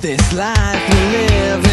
this life we live